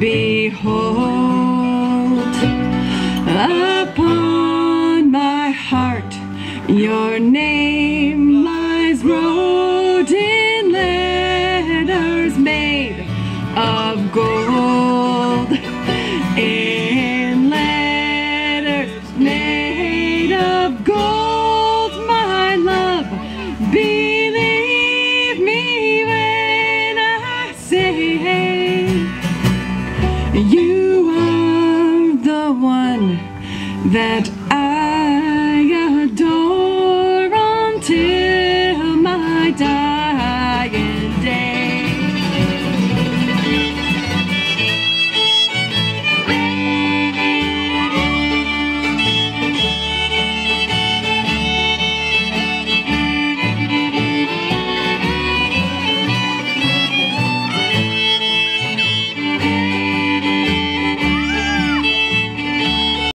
Behold, upon my heart your name that I adore until my death.